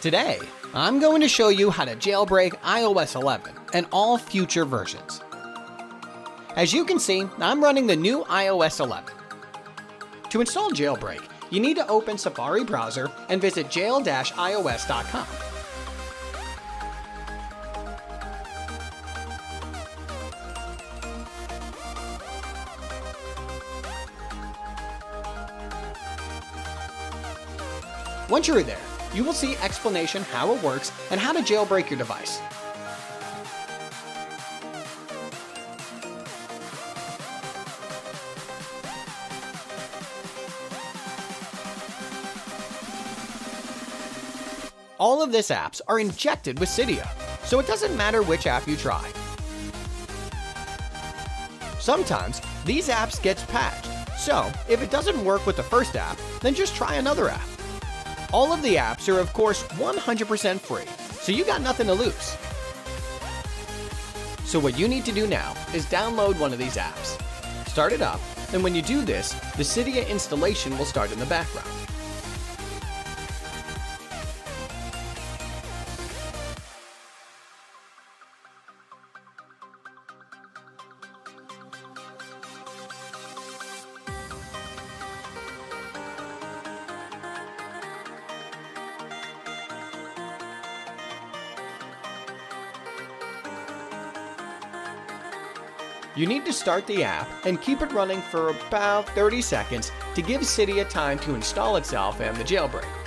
Today, I'm going to show you how to jailbreak iOS 11 and all future versions. As you can see, I'm running the new iOS 11. To install Jailbreak, you need to open Safari browser and visit jail-ios.com. Once you're there, you will see explanation how it works and how to jailbreak your device. All of this apps are injected with Cydia, so it doesn't matter which app you try. Sometimes these apps gets patched, so if it doesn't work with the first app, then just try another app. All of the apps are of course 100% free, so you got nothing to lose. So what you need to do now is download one of these apps. Start it up, and when you do this, the Cydia installation will start in the background. You need to start the app and keep it running for about 30 seconds to give Cydia time to install itself and the jailbreak.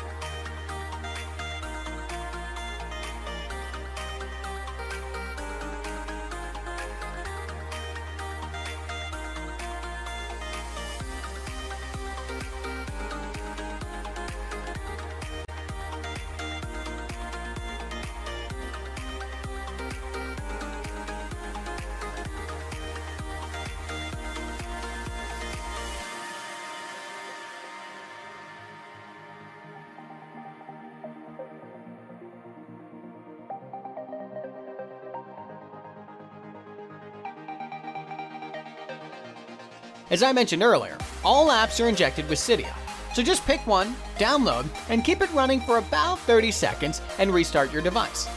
As I mentioned earlier, all apps are injected with Cydia. So just pick one, download, and keep it running for about 30 seconds and restart your device.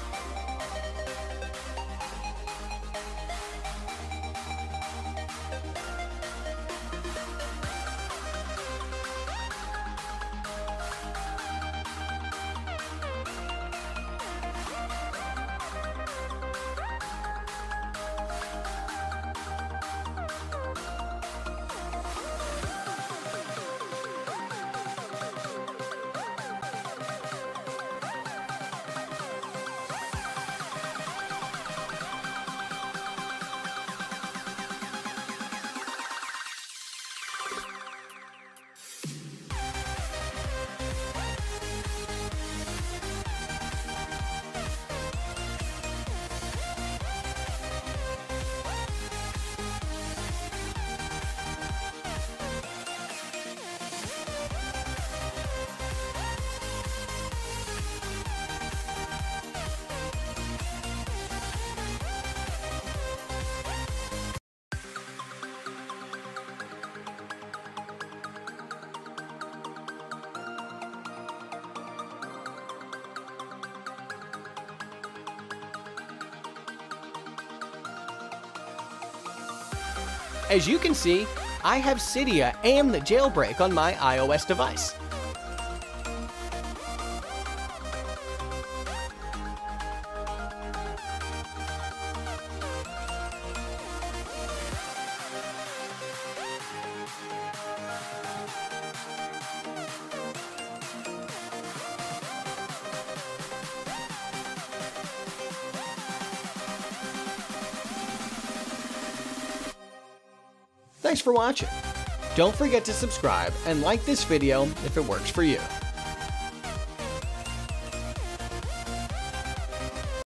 As you can see, I have Cydia and the jailbreak on my iOS device. Thanks for watching. Don't forget to subscribe and like this video if it works for you.